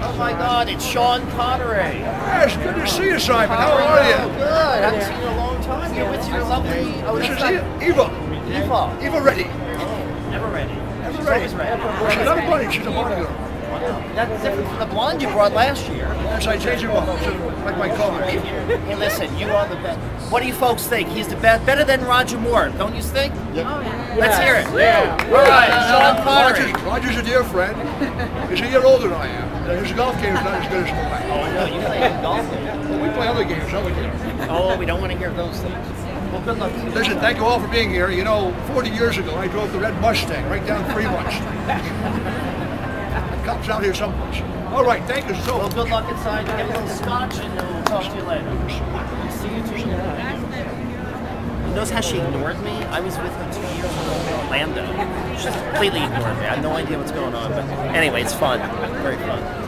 Oh my God, it's Sean Connery. Yes, good to see you, Simon. How are you? Oh, good. Haven't seen you in a long time. You're with your lovely. Oh, This is not- Eva. Eva. Eva Reddy. Oh, never ready. Never She's ready. ready. She's not a bunny, she's a Bond girl. That's different from the blonde you brought last year. Yes, I changed her up, like my car. Hey, listen, you are the best. What do you folks think? He's the best, better than Roger Moore, don't you think? Yeah. Oh, Let's hear it. Yeah. All right, Sean Connery. Roger's, Roger's a dear friend. He's a year older than I am. And His golf game is not as good as mine. Oh, I know, you play golf. Well, we play other games, other games. Oh, we don't want to hear those things. Well, good luck to you. Listen, thank you all for being here. You know, 40 years ago, I drove the red Mustang right down Fremont Street. Cops out here someplace. All right, thank you so Well, much. good luck inside. Get a little scotch and we'll talk to you later. See you too. Notice how she ignored me? I was with her two years ago in Orlando. She completely ignored me. I have no idea what's going on. But anyway, it's fun. Very fun.